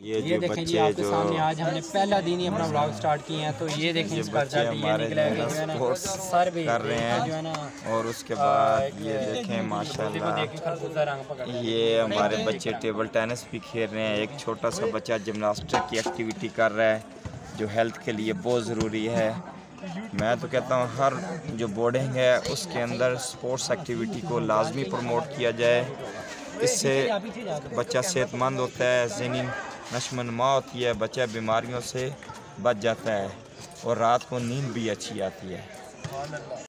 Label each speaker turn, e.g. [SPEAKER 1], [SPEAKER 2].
[SPEAKER 1] ये, ये देखें जी आपके सामने आज हमने पहला दिन ही अपना व्लॉग स्टार्ट किए हैं तो ये देखें ये निकला है जो है ना सर भी कर रहे हैं जो है ना
[SPEAKER 2] और उसके बाद ये देखें माशाल्लाह। ये हमारे बच्चे टेबल टेनिस भी खेल रहे हैं। एक छोटा सा बच्चा जिमनास्टिक की एक्टिविटी कर रहा है जो हेल्थ के लिए बहुत ज़रूरी है। मैं तो कहता हूँ हर जो बोर्डिंग है उसके अंदर स्पोर्ट्स एक्टिविटी को लाजमी प्रमोट किया जाए। इससे बच्चा सेहतमंद होता है जहनी नशमनमा होती है बच्चा बीमारियों से बच जाता है और रात को नींद भी अच्छी आती है।